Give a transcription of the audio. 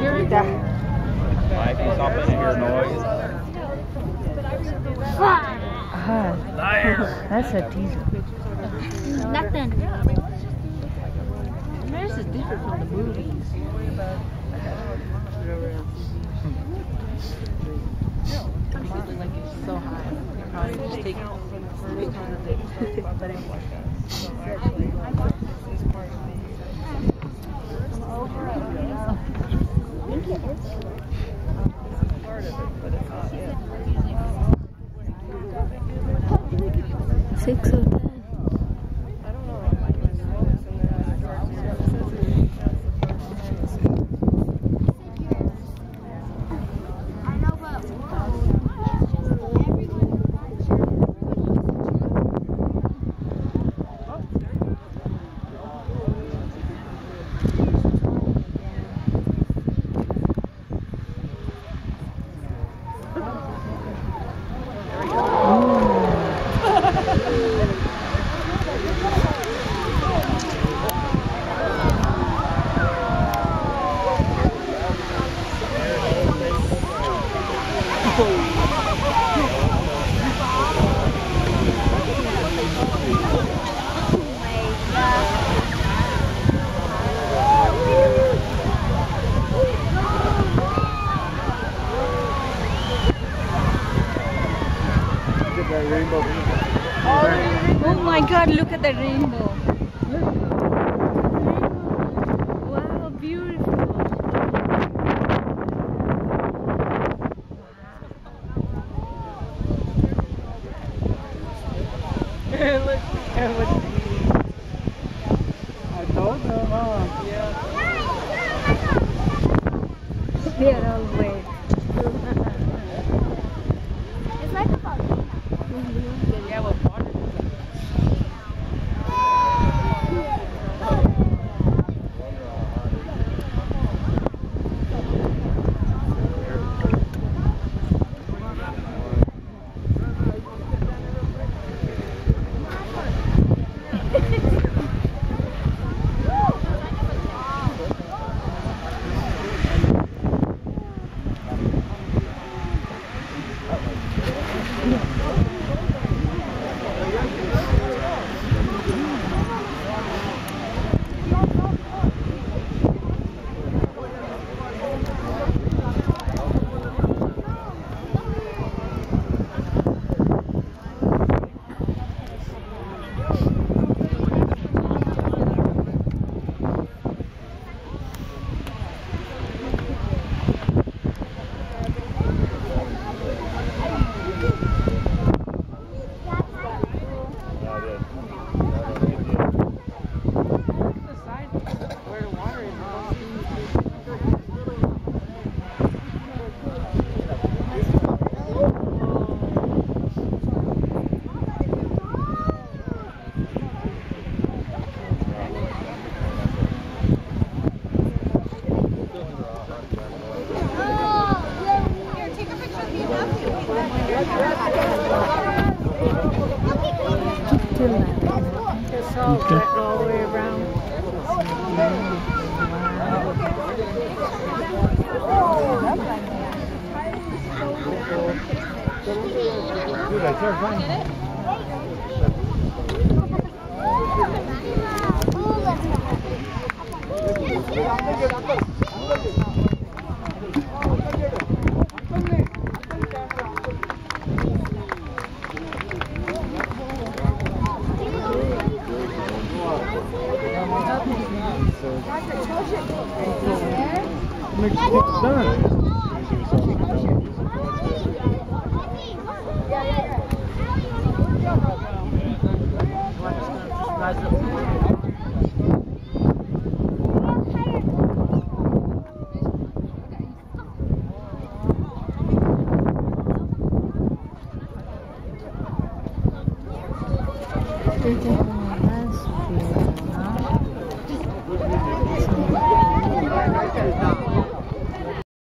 Here we go. Mike, you stop in hear noise. Ah, that's a teaser. Nothing. This is different from the movies. like it's so high. Probably just take Six Oh my god, look at the rainbow. Here, I'll wait. It's like a volcano. Yeah, well, water. the side where the water is. Oh, here, take a picture of me and Matthew. It's all wet all the way around. Dude, I started finding Makes it done. Okay. なるほど。